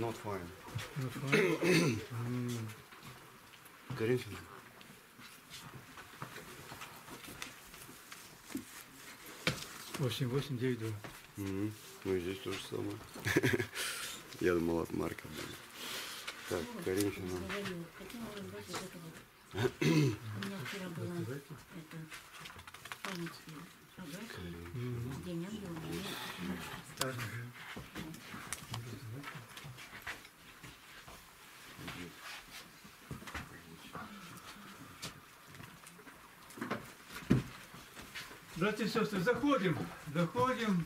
uh, not fine. Ну, файн. М, Коринфянам. Восемь, восемь, девять, два. Ну и здесь то же самое. Я думал от Марка. было. Так, Коринфянам. Говорю, каким образом брать вот это вот. У меня вчера было это память собрать. День ангела. Так. Братья и сестры, заходим, заходим.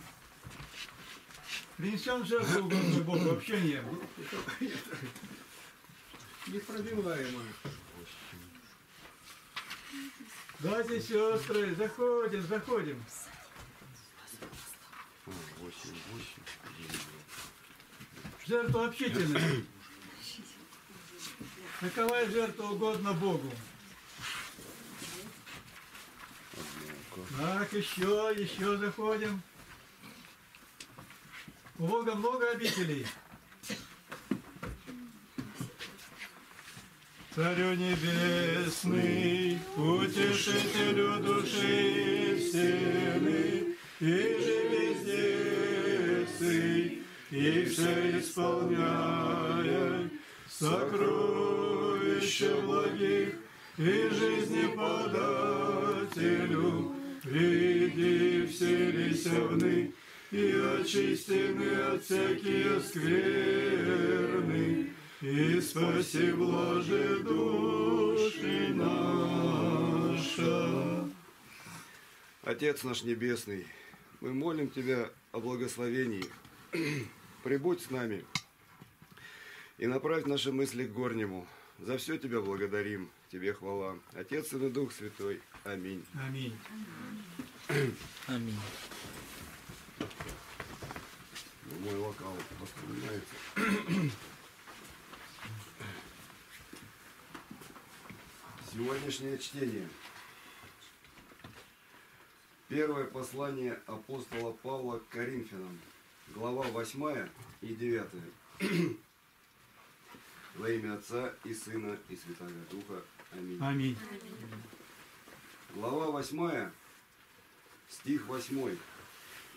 Принесем жертву угодную Богу общение. Непробиваемая. Братья и сестры, заходим, заходим. А, 8, 8, Жертву общительную. Какова жертва угодна Богу? Так, еще, еще заходим. У Бога много обителей. Царю небесный, утешителю души всеми, и же везде сый, и все исполняя сокровища благих и жизни подателю, вселися вны, и очистены от всякие скверны, и спаси блаже души наша. Отец наш Небесный, мы молим Тебя о благословении. Прибудь с нами и направь наши мысли к горнему. За все Тебя благодарим, Тебе хвала. Отец и Дух Святой. Аминь. Аминь. Аминь. Ну, Мой вокал воспринимается. Сегодняшнее чтение. Первое послание апостола Павла к Коринфянам. Глава 8 и 9. Во имя Отца и Сына и Святого Духа. Аминь. Аминь. Глава 8, стих 8.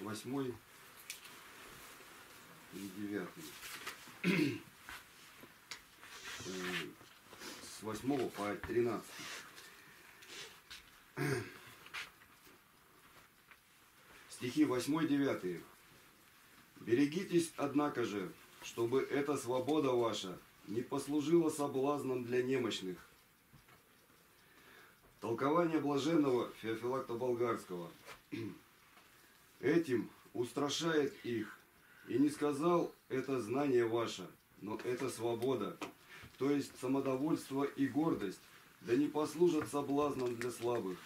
8 и 9. Э, С 8 по 13. Стихи 8 9. Берегитесь, однако же, чтобы эта свобода ваша не послужила соблазном для немощных, Толкование блаженного Феофилакта Болгарского. Этим устрашает их, и не сказал это знание ваше, но это свобода, то есть самодовольство и гордость, да не послужат соблазном для слабых.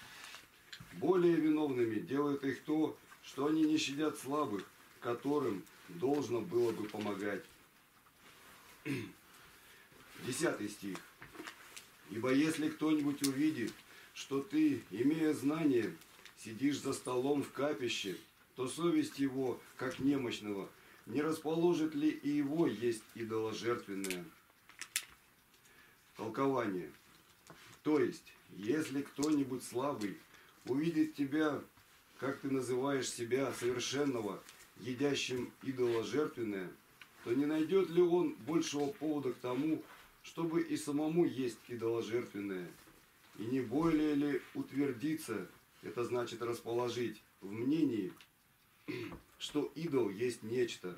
Более виновными делает их то, что они не щадят слабых, которым должно было бы помогать. Десятый стих. Ибо если кто-нибудь увидит, что ты, имея знание, сидишь за столом в капище, то совесть его, как немощного, не расположит ли и его есть идоложертвенное? Толкование. То есть, если кто-нибудь слабый увидит тебя, как ты называешь себя, совершенного, едящим идоложертвенное, то не найдет ли он большего повода к тому, чтобы и самому есть идоложертвенное? И не более ли утвердиться, это значит расположить, в мнении, что идол есть нечто,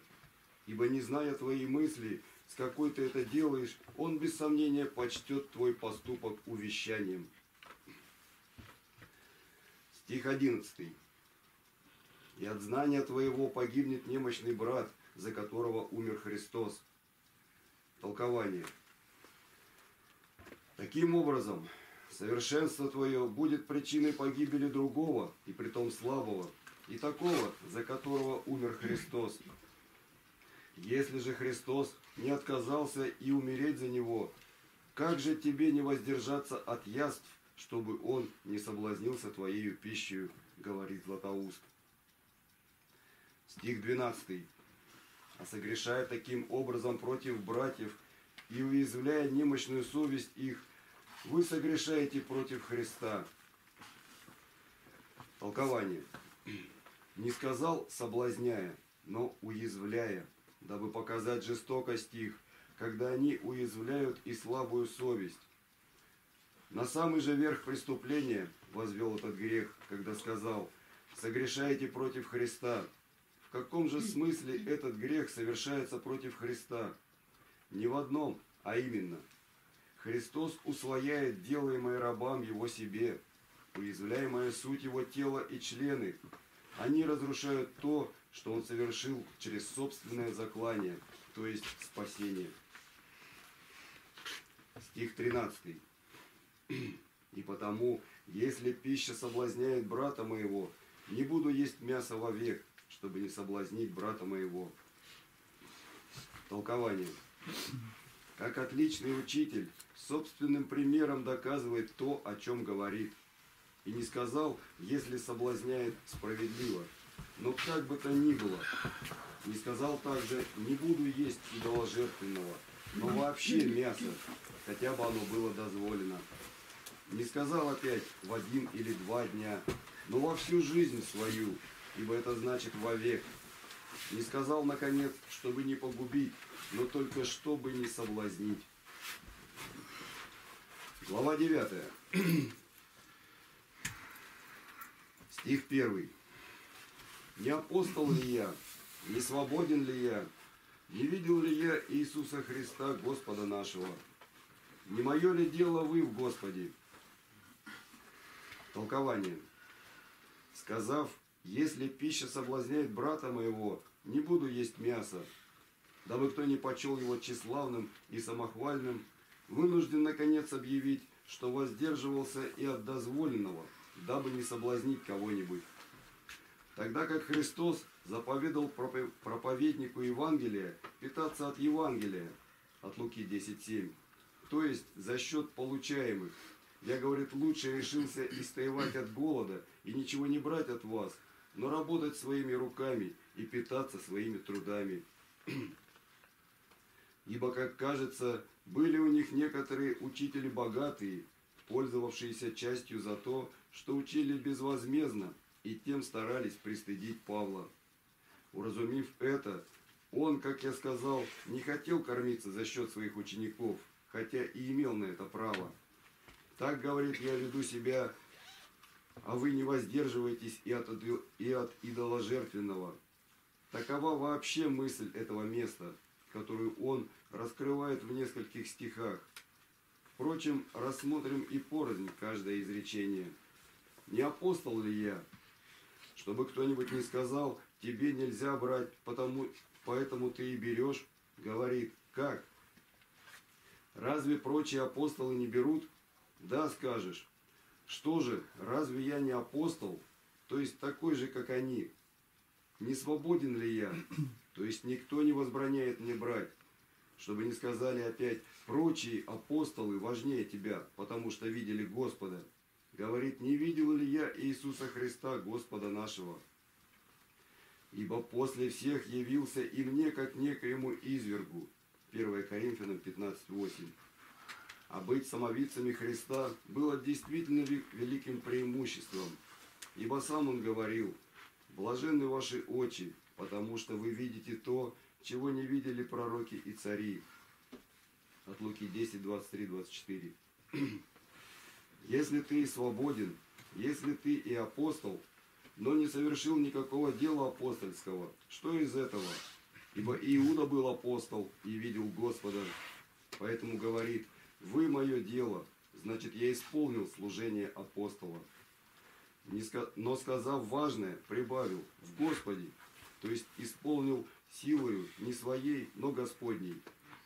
ибо не зная твоей мысли, с какой ты это делаешь, он без сомнения почтет твой поступок увещанием. Стих 11. И от знания твоего погибнет немощный брат, за которого умер Христос. Толкование. Таким образом, совершенство твое будет причиной погибели другого, и притом слабого, и такого, за которого умер Христос. Если же Христос не отказался и умереть за него, как же тебе не воздержаться от яств, чтобы он не соблазнился твоею пищей, говорит Златоуст. Стих 12. а согрешая таким образом против братьев и уязвляя немощную совесть их, вы согрешаете против Христа. Толкование. Не сказал соблазняя, но уязвляя, дабы показать жестокость их, когда они уязвляют и слабую совесть. На самый же верх преступления возвел этот грех, когда сказал «согрешаете против Христа». В каком же смысле этот грех совершается против Христа? Не в одном, а именно. Христос усвояет делаемое рабам Его себе, уязвляемая суть Его тела и члены. Они разрушают то, что Он совершил через собственное заклание, то есть спасение. Стих 13. И потому, если пища соблазняет брата моего, не буду есть мясо вовек, чтобы не соблазнить брата моего. Толкование. Как отличный учитель собственным примером доказывает то, о чем говорит. И не сказал, если соблазняет справедливо. Но как бы то ни было, не сказал также, не буду есть идоложертвенного, но вообще мясо, хотя бы оно было дозволено. Не сказал опять в один или два дня, но во всю жизнь свою, ибо это значит вовек. Не сказал, наконец, чтобы не погубить, но только чтобы не соблазнить. Глава 9. Стих 1. Не апостол ли я, не свободен ли я, не видел ли я Иисуса Христа, Господа нашего? Не мое ли дело вы в Господе? Толкование. Сказав, если пища соблазняет брата моего, не буду есть мясо, дабы кто не почел его тщеславным и самохвальным, вынужден наконец объявить, что воздерживался и от дозволенного, дабы не соблазнить кого-нибудь. Тогда как Христос заповедал проповеднику Евангелия питаться от Евангелия, от Луки 10.7, то есть за счет получаемых. Я, говорит, лучше решился истоевать от голода и ничего не брать от вас, но работать своими руками и питаться своими трудами. Ибо, как кажется, были у них некоторые учители богатые, пользовавшиеся частью за то, что учили безвозмездно, и тем старались пристыдить Павла. Уразумев это, он, как я сказал, не хотел кормиться за счет своих учеников, хотя и имел на это право. Так, говорит, я веду себя, а вы не воздерживаетесь и от, и от идоложертвенного. Такова вообще мысль этого места, которую он раскрывает в нескольких стихах. Впрочем, рассмотрим и порознь каждое изречение. Не апостол ли я, чтобы кто-нибудь не сказал, тебе нельзя брать, потому, поэтому ты и берешь, говорит, как? Разве прочие апостолы не берут? Да, скажешь. Что же, разве я не апостол, то есть такой же, как они? Не свободен ли я? То есть никто не возбраняет мне брать, чтобы не сказали опять, прочие апостолы важнее тебя, потому что видели Господа. Говорит, не видел ли я Иисуса Христа, Господа нашего? Ибо после всех явился и мне, как некоему извергу. 1 Коринфянам 15.8. А быть самовицами Христа было действительно великим преимуществом, ибо сам Он говорил, «Блаженны ваши очи, потому что вы видите то, чего не видели пророки и цари». От Луки 10, 23, 24. Если ты свободен, если ты и апостол, но не совершил никакого дела апостольского, что из этого? Ибо Иуда был апостол и видел Господа. Поэтому говорит, вы мое дело, значит я исполнил служение апостола. Но сказав важное, прибавил в Господе, то есть исполнил силою не своей, но Господней.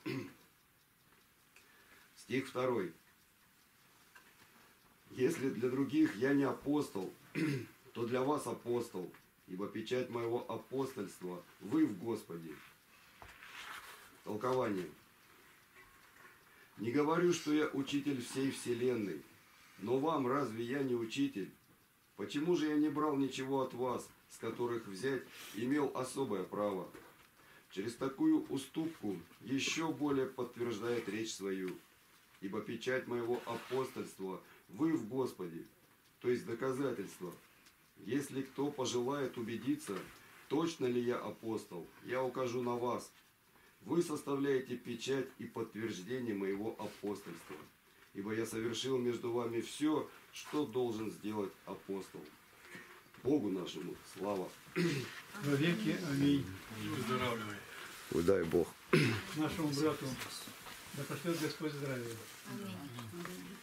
Стих второй. Если для других я не апостол, то для вас апостол, ибо печать моего апостольства вы в Господе. Толкование. Не говорю, что я учитель всей вселенной, но вам разве я не учитель? Почему же я не брал ничего от вас, с которых взять имел особое право? через такую уступку еще более подтверждает речь свою. Ибо печать моего апостольства вы в Господе, то есть доказательство. Если кто пожелает убедиться, точно ли я апостол, я укажу на вас. Вы составляете печать и подтверждение моего апостольства. Ибо я совершил между вами все, что должен сделать апостол. Богу нашему слава. Во веки. Аминь. Выздоравливай. Дай Бог. Нашему брату да пошлет Господь здравия. Аминь.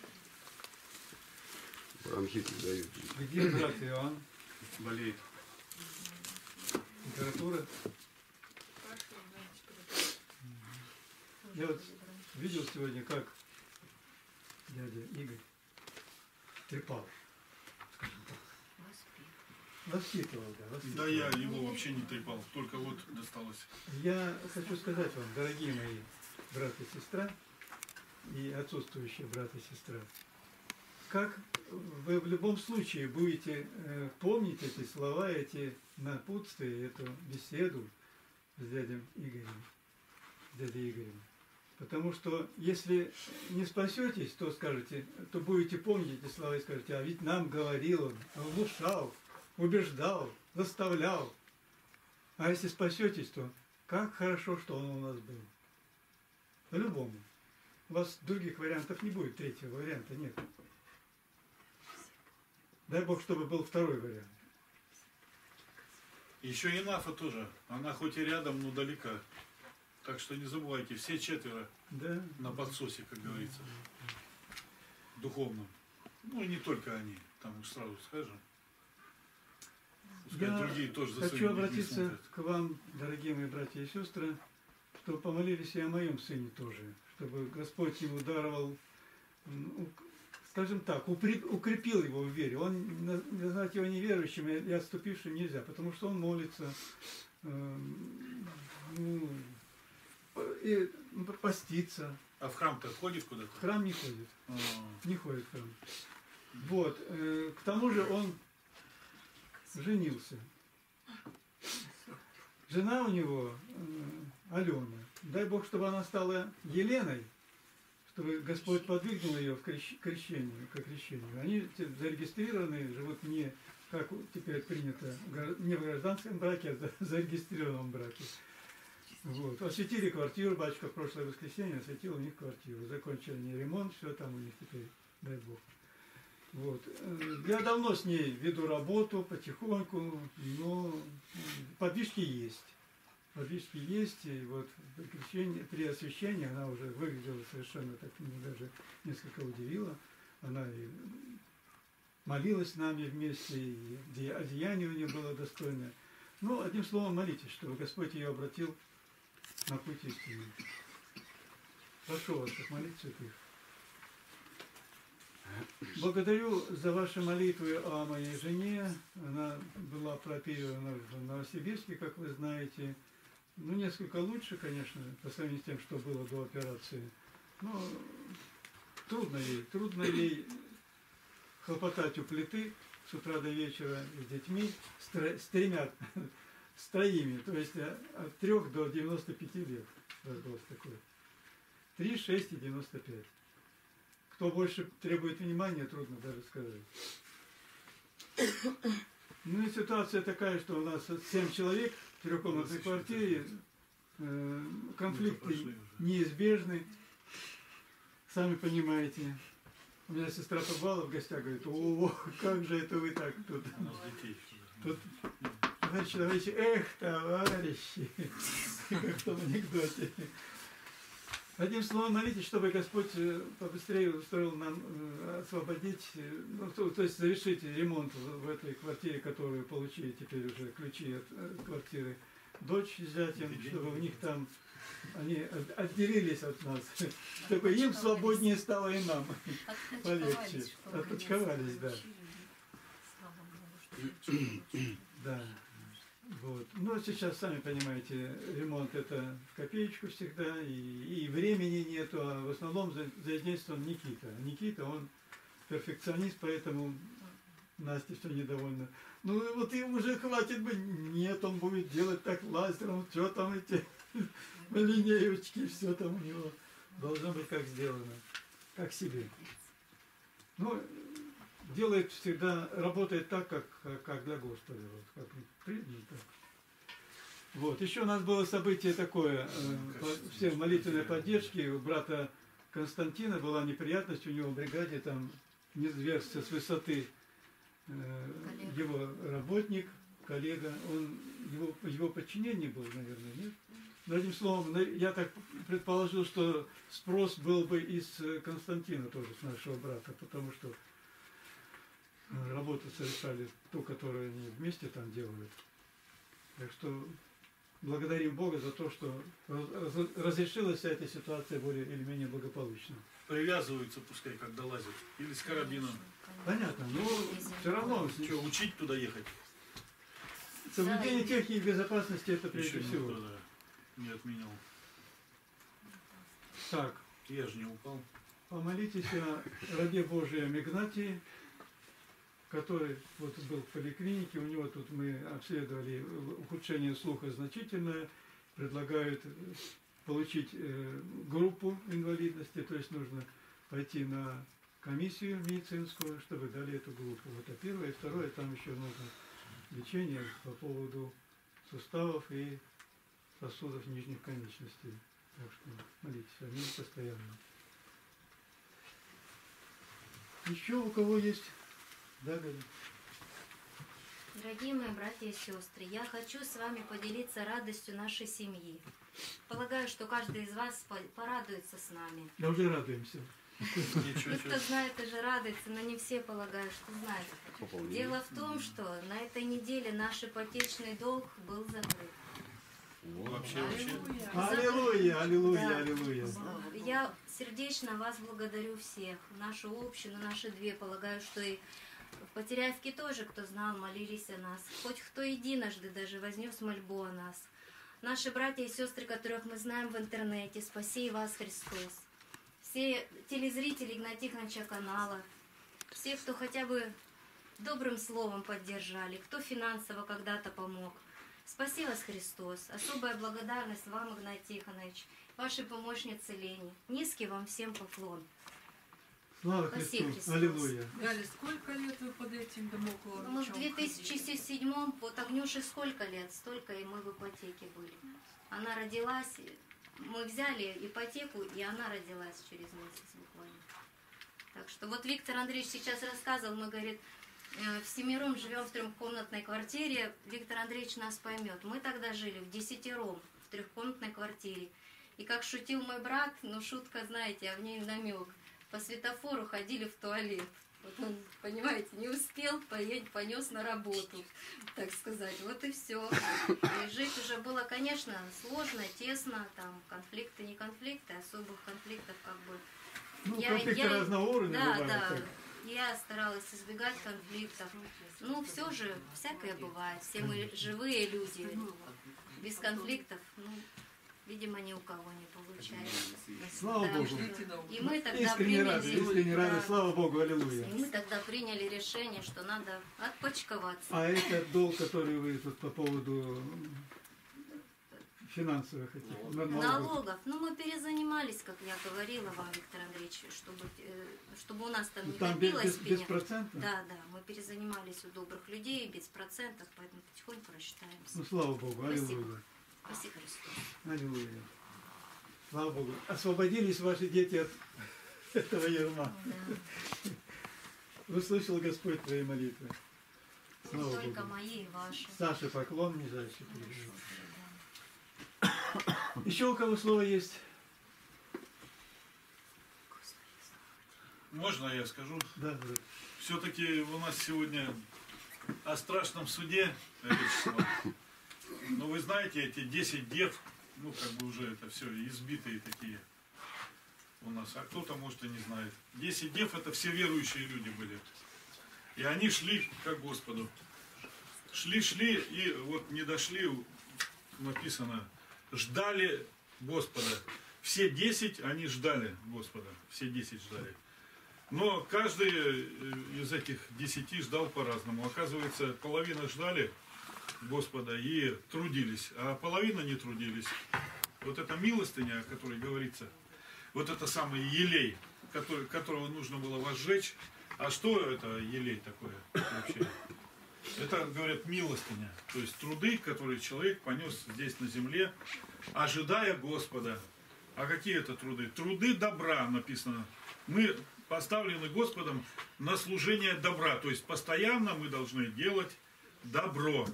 Бронхит дают. Где брат Иоанн? Болеет. Температура? Я вот видел сегодня, как дядя Игорь трепал, скажем так. Воспитывал, да, воспитывал. Да я его вообще не трепал, только вот досталось. Я хочу сказать вам, дорогие мои брат и сестра, и отсутствующие брат и сестра, как вы в любом случае будете э, помнить эти слова, эти напутствия, эту беседу с дядем Игорем, с дядей Игорем. Потому что если не спасетесь, то скажете, то будете помнить эти слова и скажете, а ведь нам говорил он, внушал, убеждал, заставлял. А если спасетесь, то как хорошо, что он у нас был. По-любому. У вас других вариантов не будет, третьего варианта нет. Дай Бог, чтобы был второй вариант. Еще и Нафа тоже. Она хоть и рядом, но далека. Так что не забывайте, все четверо Да? на подсосе, как говорится. Духовном. Ну и не только они, там сразу скажем. Пускай Я другие тоже за Хочу обратиться к вам, дорогие мои братья и сестры, чтобы помолились и о моем сыне тоже, чтобы Господь ему даровал, скажем так, укрепил его в вере. Он на- назвать его неверующим и отступившим нельзя, потому что он молится, эм, ну, и постится. А в храм-то ходит куда-то? В храм не ходит, А, не ходит в храм. Вот. э, К тому же он женился. Жена у него, э, Алена, дай Бог, чтобы она стала Еленой, чтобы Господь подвигнул ее к крещ- крещению, к крещению. Они зарегистрированы, живут не, как теперь принято, не в гражданском браке, а за- зарегистрированном браке. Вот. Осветили квартиру, батюшка в прошлое воскресенье осветил у них квартиру. Закончили они ремонт, все там у них теперь, дай Бог. Вот. Э, Я давно с ней веду работу потихоньку, но подвижки есть. Подвижки есть, и вот при, крещении- при освящении она уже выглядела совершенно так, меня даже несколько удивила. Она и молилась с нами вместе, и де- одеяние у нее было достойное. Ну, одним словом, молитесь, чтобы Господь ее обратил на путь истины. Прошу вас, молитесь святых. Благодарю за ваши молитвы о моей жене. Она была прооперирована в Новосибирске, как вы знаете. Ну, несколько лучше, конечно, по сравнению с тем, что было до операции. Но трудно ей, трудно ей хлопотать у плиты с утра до вечера с детьми, с, тро- с тремя, с троими, то есть э, от 3 до 95 лет разброс такой. 3, 6 и 95. Кто больше требует внимания, трудно даже сказать. Ну и ситуация такая, что у нас 7 человек трехкомнатной квартире, э, конфликты прошли уже. неизбежны, сами понимаете. У меня сестра побывала в гостях, говорит, о, как же это вы так тут. Тут, товарищи, товарищи, эх, товарищи, как в том анекдоте. Одним словом, молитесь, чтобы Господь э, побыстрее устроил нам э, освободить, э, ну, то, то есть завершить ремонт в, этой квартире, которую получили теперь уже ключи от квартиры дочь с зятем, чтобы у них там они от- отделились от нас, чтобы им свободнее стало и нам. Полегче. Отпочковались, да. Да. Вот. Но сейчас, сами понимаете, ремонт это в копеечку всегда, и, и времени нету, а в основном за- задействован Никита. Никита, он перфекционист, поэтому Настя все недовольна. Ну вот им уже хватит бы. Нет, он будет делать так лазером, что там эти линеечки, все там у него должно быть как сделано, как себе. Ну, делает всегда, работает так, как, как для Господа, вот, как принято. Вот, еще у нас было событие такое, э, по- все в молитвенной поддержке, у брата Константина была неприятность, у него в бригаде там низвергся с высоты э, Коллега. его работник, коллега, он его, его подчинение был, наверное, нет? Но, одним словом, я так предположил, что спрос был бы из э, Константина тоже, с нашего брата, потому что работу совершали ту, которую они вместе там делают. Так что благодарим Бога за то, что раз- раз- разрешилась вся эта ситуация более или менее благополучно. Привязываются пускай, когда лазят. Или с карабином. Понятно, но все равно Что, учить туда ехать? соблюдение техники безопасности это прежде Еще всего. никто да, не отменял. Так, Я же не упал. помолитесь о рабе Божием Игнатии, который вот был в поликлинике, у него тут мы обследовали ухудшение слуха значительное, предлагают э, получить э, группу инвалидности, то есть нужно пойти на комиссию медицинскую, чтобы дали эту группу. Вот это первое. И второе, там еще нужно лечение по поводу суставов и сосудов нижних конечностей. Так что молитесь о нем постоянно. Еще у кого есть? Да? Дорогие мои братья и сестры, я хочу с вами поделиться радостью нашей семьи. Полагаю, что каждый из вас по- порадуется с нами. Да уже радуемся. И кто знает, уже радуется, но не все, полагаю, что знают. Дело в том, что на этой неделе наш ипотечный долг был закрыт. Вообще, вообще. Аллилуйя, аллилуйя, Да. аллилуйя. Я сердечно вас благодарю всех, нашу общину, наши две. Полагаю, что и в Потеряевке тоже, кто знал, молились о нас. Хоть кто единожды даже вознес мольбу о нас. Наши братья и сестры, которых мы знаем в интернете, спаси и вас, Христос. Все телезрители Игнатиховича канала, все, кто хотя бы добрым словом поддержали, кто финансово когда-то помог. Спаси вас, Христос. Особая благодарность вам, Игнат Тихонович, вашей помощнице Лене. Низкий вам всем поклон. Слава Христу, аллилуйя. Галя, сколько лет вы под этим домокловым Мы в мечом ходили? 2007 вот Огнюше сколько лет, столько и мы в ипотеке были. Она родилась, мы взяли ипотеку, и она родилась через месяц буквально. Так что вот Виктор Андреевич сейчас рассказывал, мы, говорит, э, всемиром живем в трехкомнатной квартире, Виктор Андреевич нас поймет. Мы тогда жили в десятером в трехкомнатной квартире. И как шутил мой брат, ну шутка, знаете, а в ней намек. По светофору ходили в туалет. Вот он, понимаете, не успел, понес на работу, так сказать. Вот и все. И жить уже было, конечно, сложно, тесно, там конфликты, не конфликты, особых конфликтов как бы Ну, Я- конфликты я- разного уровня да, бывают. да. так. Я старалась избегать конфликтов. Ну, все же, всякое бывает. Все мы живые люди. Без конфликтов, ну, видимо, ни у кого не получается. Слава Да. Богу. И мы тогда Искренне рады, приняли, искренне рады, слава Богу, аллилуйя. и мы тогда приняли решение, что надо отпочковаться. А этот долг, который вы тут по поводу финансовых этих налогов. Налогов. Ну, мы перезанимались, как я говорила вам, Виктор Андреевич, чтобы, э, чтобы у нас там Ну, не Там без, копилось без, пеня. беспроцентно? Да, да, мы перезанимались у добрых людей, без процентов, поэтому потихоньку рассчитаемся. Ну, слава Богу, Спасибо. аллилуйя. Спасибо, Христос. Аллилуйя. Слава Богу. Освободились ваши дети от этого ерма. Да. Услышал Господь твои молитвы. Слава Только Богу. мои и ваши. Саше поклон нижайший передаю. Еще у кого слово есть? Можно я скажу? Да, брат. Все-таки у нас сегодня о страшном суде речь шла. Но вы знаете, эти 10 дев, ну как бы уже это все избитые такие у нас. А кто-то, может, и не знает. 10 дев это все верующие люди были. И они шли к Господу. Шли-шли и вот не дошли, написано, ждали Господа. Все 10 они ждали Господа. Все 10 ждали. Но каждый э, из этих десяти ждал по-разному. Оказывается, половина ждали Господа и трудились, а половина не трудились. Вот эта милостыня, о которой говорится, вот это самый елей, который, которого нужно было возжечь. А что это елей такое вообще? Это, говорят, милостыня. То есть труды, которые человек понес здесь на земле, ожидая Господа. А какие это труды? Труды добра написано. Мы поставлены Господом на служение добра. То есть постоянно мы должны делать добро.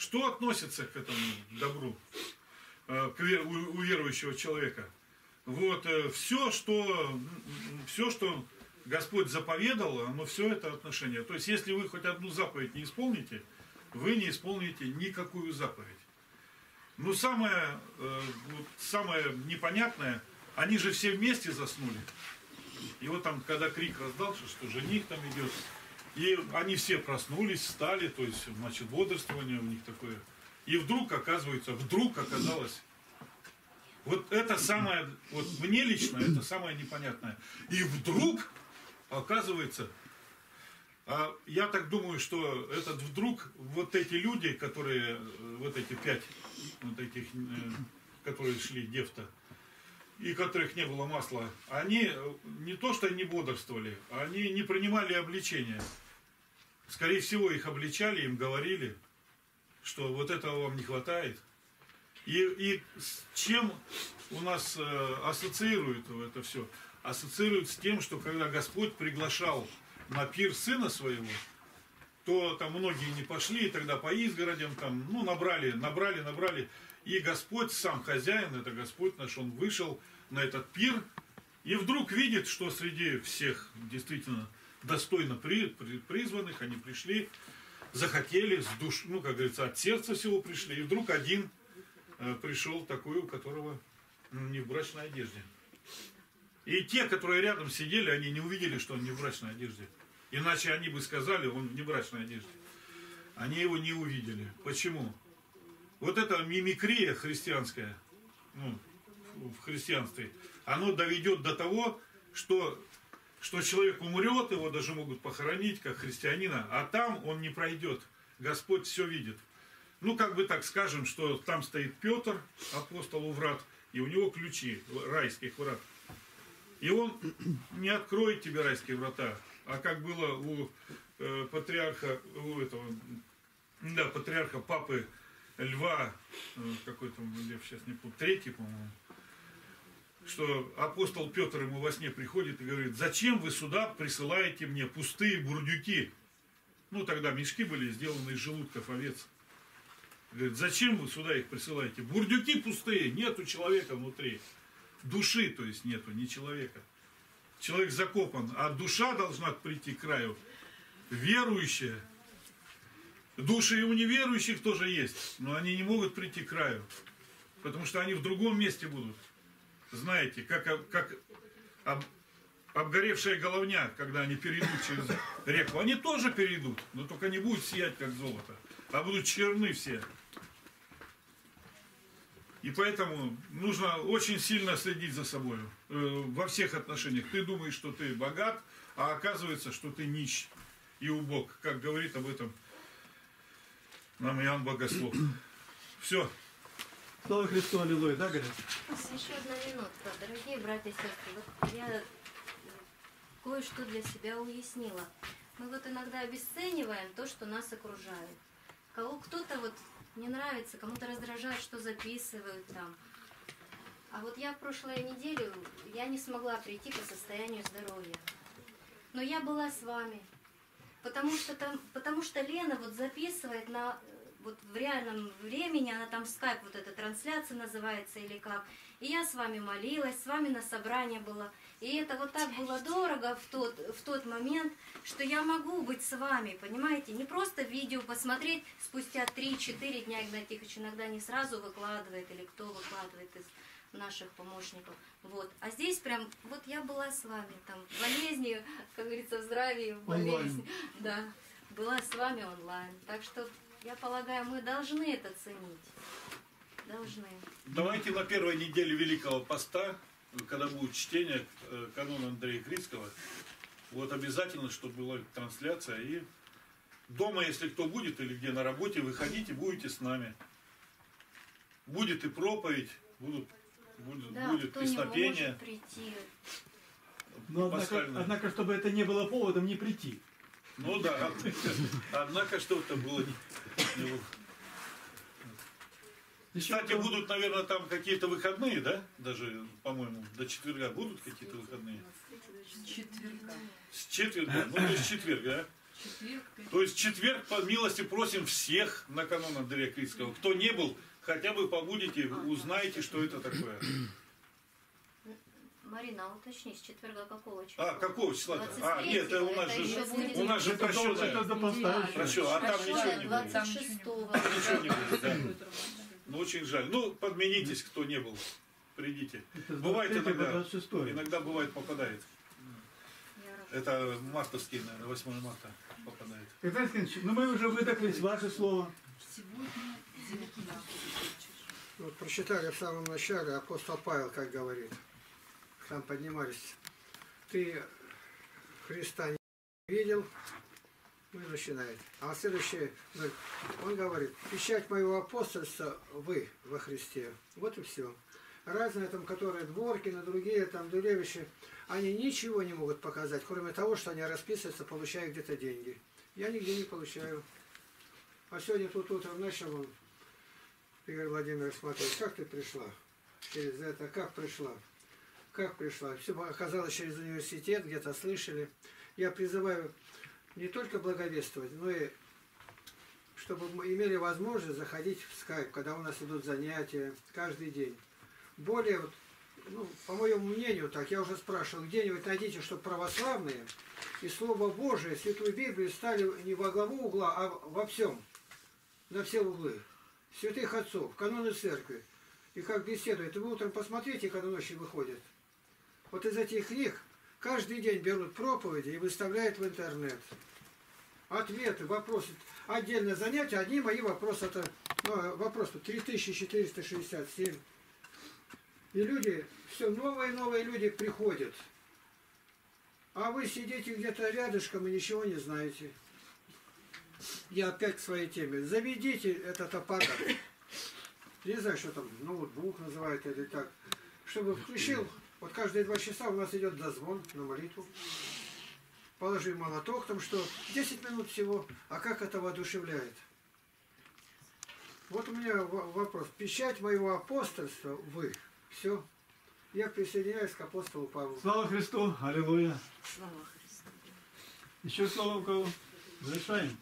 Что относится к этому добру э, к у верующего человека? Вот все, что все, что Господь заповедал, оно все это отношение. То есть, если вы хоть одну заповедь не исполните, вы не исполните никакую заповедь. Ну, самое, э, самое непонятное, они же все вместе заснули. И вот там, когда крик раздался, что жених там идет, и они все проснулись, встали, то есть, значит, бодрствование у них такое. И вдруг, оказывается, вдруг оказалось, вот это самое, вот мне лично, это самое непонятное. И вдруг, оказывается, а я так думаю, что этот вдруг, вот эти люди, которые, э, вот эти пять, вот этих, э, которые шли девта, и которых не было масла, они э, не то что не бодрствовали, они не принимали обличения. Скорее всего, их обличали, им говорили, что вот этого вам не хватает. И, и с чем у нас э, ассоциирует это все? Ассоциирует с тем, что когда Господь приглашал на пир сына своего, то там многие не пошли, и тогда по изгородям там, ну, набрали, набрали, набрали. И Господь, сам хозяин, это Господь наш, он вышел на этот пир, и вдруг видит, что среди всех действительно достойно при- при- призванных, они пришли, захотели, с душ, ну, как говорится, от сердца всего пришли, и вдруг один э, пришел такой, у которого не в брачной одежде. И те, которые рядом сидели, они не увидели, что он не в брачной одежде. Иначе они бы сказали, он в небрачной одежде. Они его не увидели. Почему? Вот эта мимикрия христианская, ну, в христианстве, оно доведет до того, что, что человек умрет, его даже могут похоронить, как христианина, а там он не пройдет. Господь все видит. Ну, как бы так скажем, что там стоит Петр, апостол у врат, и у него ключи райских врат. И он не откроет тебе райские врата, а как было у э, патриарха, у этого, да, патриарха папы Льва, э, какой там Лев, сейчас не помню, третий, по-моему, что апостол Петр ему во сне приходит и говорит, зачем вы сюда присылаете мне пустые бурдюки? Ну, тогда мешки были сделаны из желудков овец. Говорит, зачем вы сюда их присылаете? Бурдюки пустые, нету человека внутри. Души, то есть, нету, не человека. Человек закопан, а душа должна прийти к краю. Верующая. Души и у неверующих тоже есть, но они не могут прийти к краю. Потому что они в другом месте будут. Знаете, как, как об- обгоревшая головня, когда они перейдут через реку. Они тоже перейдут, но только не будут сиять, как золото, а будут черны все. И поэтому нужно очень сильно следить за собой э, во всех отношениях. Ты думаешь, что ты богат, а оказывается, что ты нищ и убог, как говорит об этом нам Иоанн Богослов. Все. Слава Христу, аллилуйя, да, говорят? Еще одна минутка. Дорогие братья и сестры, вот я кое-что для себя уяснила. Мы вот иногда обесцениваем то, что нас окружает. Кого кто-то вот не нравится, кому-то раздражает, что записывают там. А вот я в прошлой неделе, я не смогла прийти по состоянию здоровья. Но я была с вами. Потому что там, потому что Лена вот записывает на вот в реальном времени, она там скайп, вот эта трансляция называется или как. И я с вами молилась, с вами на собрание была. И это вот так было дорого в тот, в тот момент, что я могу быть с вами, понимаете? Не просто видео посмотреть спустя 3-4 дня Игнат Тихонович иногда не сразу выкладывает, или кто выкладывает из наших помощников. Вот. А здесь прям, вот я была с вами, там, в болезни, как говорится, в здравии, в Онлайн. болезни. Да, была с вами онлайн. Так что, я полагаю, мы должны это ценить. Должны. Давайте на первой неделе Великого Поста, когда будет чтение э, канона Андрея Критского, Вот обязательно, чтобы была трансляция. И дома, если кто будет или где на работе, выходите, будете с нами. Будет и проповедь, будут, будет, Да, будет кто не песнопение. может прийти. Но однако, Пасхальная. однако, чтобы это не было поводом не прийти. Ну да, однако что-то было Еще Кстати, кто- будут, наверное, там какие-то выходные, да? Даже, по-моему, до четверга будут какие-то выходные? С четверга. С четверга, ну то есть четверг, да? Четверг, То есть четверг, по милости просим всех на канон Андрея Критского. Кто не был, хотя бы побудете, узнаете, что это такое. Марина, а уточни, с четверга какого числа? А, какого числа? А, 23-го, нет, это у нас это же, будет у нас же Это до- это до. Прощен, а там ничего не будет. 26-го. Ничего не будет, да. Ну, очень жаль. Ну, подменитесь, кто не был. Придите. Это Бывает 23 по иногда. 26. Иногда бывает попадает. Это мартовский, наверное, 8 марта попадает. Петр Алексеевич, ну мы уже выдохлись, ваше слово. Сегодня. Вот прочитали в самом начале апостол Павел, как говорит. Там поднимались. Ты Христа не видел, ну и начинает. А следующее, он говорит, печать моего апостольства вы во Христе. Вот и все. Разные там, которые Дворкины, другие там Дулевичи, они ничего не могут показать, кроме того, что они расписываются, получая где-то деньги. Я нигде не получаю. А сегодня тут утром начал он Игорь Владимирович смотреть, как ты пришла? Через это, как пришла? Как пришла? Все оказалось через университет, где-то слышали. Я призываю не только благовествовать, но и чтобы мы имели возможность заходить в скайп, когда у нас идут занятия каждый день. Более, вот, ну, по моему мнению, так, я уже спрашивал, где-нибудь найдите, что православные и Слово Божие, Святую Библию стали не во главу угла, а во всем, на все углы святых отцов, каноны церкви, и как беседуют. И вы утром посмотрите, когда ночью выходят. Вот из этих книг каждый день берут проповеди и выставляют в интернет. Ответы, вопросы. Отдельное занятие, одни мои вопросы, это ну, вопрос тут 3467. И люди, все новые и новые люди приходят. А вы сидите где-то рядышком и ничего не знаете. Я опять к своей теме. Заведите этот аппарат. Не знаю, что там, ноутбук называют или так. Чтобы включил, вот каждые два часа у нас идет дозвон на молитву. Положи молоток, там что, 10 минут всего. А как это воодушевляет? Вот у меня вопрос. Печать моего апостольства вы. Все. Я присоединяюсь к апостолу Павлу. Слава Христу, аллилуйя. Слава Христу. Еще слово у кого? Завершаем.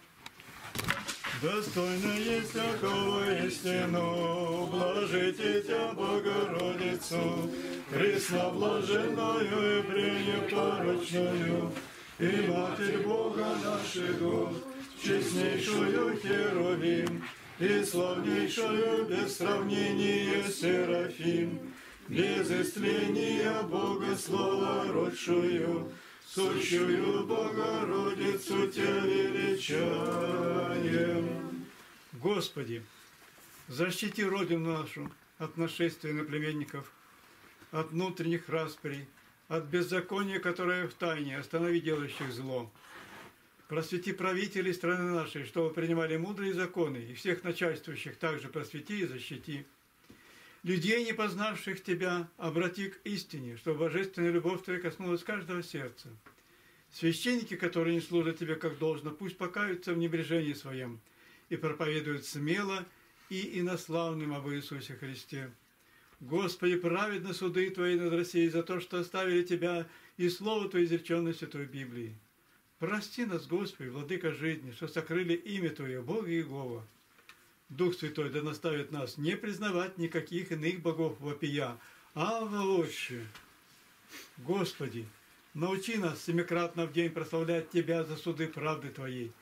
Достойно есть всякого истину, блажите тебя, Богородицу, пресноблаженную и пренепорочную, и Матерь Бога нашего, честнейшую Херувим, и славнейшую без сравнения Серафим, без истления Бога Слова родшую, сущую Богородицу Тебя величаем. Господи, защити Родину нашу от нашествия наплеменников, от внутренних расприй, от беззакония, которое в тайне, останови делающих зло. Просвети правителей страны нашей, чтобы принимали мудрые законы, и всех начальствующих также просвети и защити. Людей, не познавших Тебя, обрати к истине, чтобы божественная любовь Твоя коснулась каждого сердца. Священники, которые не служат Тебе как должно, пусть покаются в небрежении своем и проповедуют смело и инославным об Иисусе Христе. Господи, праведны суды Твои над Россией за то, что оставили Тебя и Слово Твое, изреченное Святой Библии. Прости нас, Господи, Владыка жизни, что сокрыли имя Твое, Бога Иегова. Дух Святой да наставит нас не признавать никаких иных богов вопия, а волочи. Господи, научи нас семикратно в день прославлять Тебя за суды правды Твоей.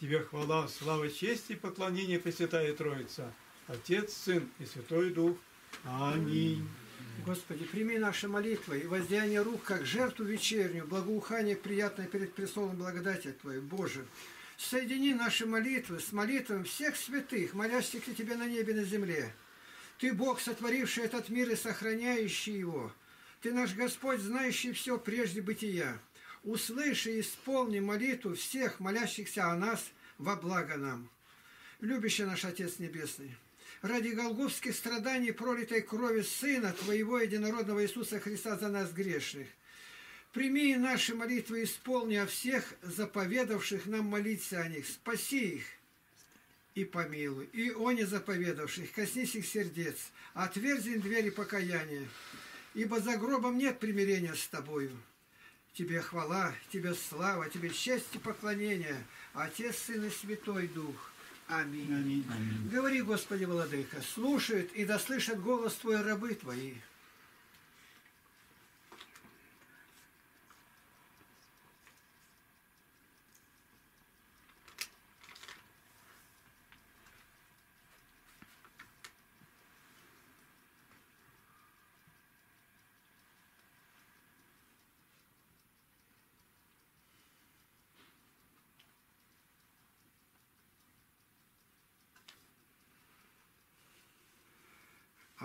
Тебе хвала, слава, честь и поклонение Пресвятая Троица, Отец, Сын и Святой Дух. Аминь. Господи, прими наши молитвы и воздаяние рук, как жертву вечернюю, благоухание приятное перед престолом благодати Твоей, Боже. Соедини наши молитвы с молитвами всех святых, молящихся Тебе на небе и на земле. Ты Бог, сотворивший этот мир и сохраняющий его. Ты наш Господь, знающий все прежде бытия. услыши и исполни молитву всех молящихся о нас во благо нам. Любящий наш Отец Небесный, ради голгофских страданий пролитой крови Сына Твоего Единородного Иисуса Христа за нас грешных, прими наши молитвы, исполни о всех заповедавших нам молиться о них, спаси их и помилуй, и о незаповедавших, коснись их сердец, отверзи им двери покаяния, ибо за гробом нет примирения с Тобою. Тебе хвала, Тебе слава, Тебе честь и поклонение, Отец, Сын и Святой Дух. Аминь. Аминь. Говори, Господи, Владыка, слушают и дослышат голос Твой рабы Твои.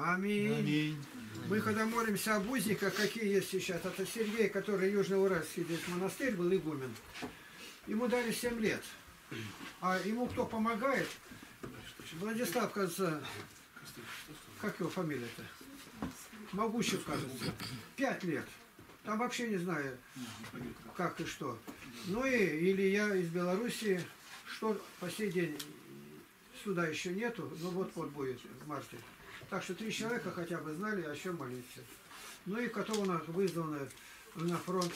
Аминь. Аминь. Мы когда молимся об узниках, какие есть сейчас, это Сергей, который Южноуральский здесь монастырь был, игумен. Ему дали 7 лет. А ему кто помогает? Владислав, кажется, как его фамилия-то? Могущев, кажется. Пять лет. Там вообще не знаю, как и что. Ну и Илья из Белоруссии, что по сей день суда еще нету, но вот-вот будет в марте. Так что три человека хотя бы знали, о чем молиться. Ну и которые у нас вызваны на фронт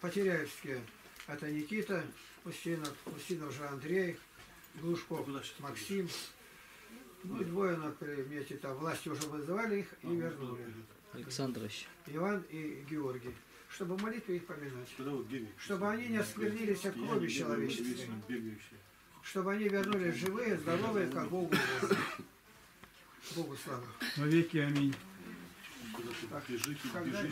Потеряевские. Это Никита Устинов, Устинов же Андрей, Глушков Максим. Ну и двое на примете там. Власти уже вызывали их и вернули. Александрович. Иван и Георгий. Чтобы молитвы их поминать. Чтобы они не осквернились от крови человеческой. Чтобы они вернулись живые, здоровые, как Богу. Богу слава. Во веки аминь. Куда ты бежишь, Когда?